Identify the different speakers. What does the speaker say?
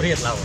Speaker 1: priệt lâu